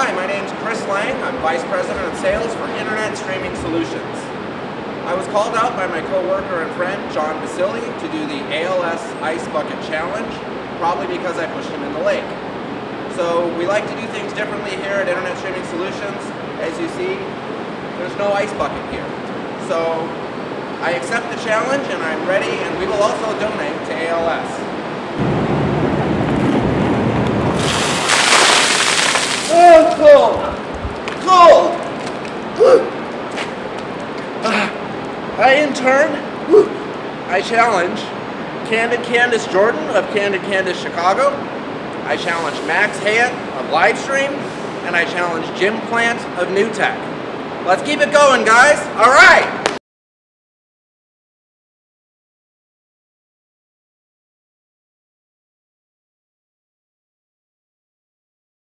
Hi, my name's Kris Lang. I'm Vice President of Sales for Internet Streaming Solutions. I was called out by my coworker and friend, John Basili, to do the ALS Ice Bucket Challenge, probably because I pushed him in the lake. So we like to do things differently here at Internet Streaming Solutions. As you see, there's no ice bucket here. So I accept the challenge and I'm ready and we will also donate to ALS. I in turn, I challenge Candid Candace Jordan of Candid Candace Chicago. I challenge Max Hayat of Livestream, and I challenge Jim Plant of New Tech. Let's keep it going, guys. All right.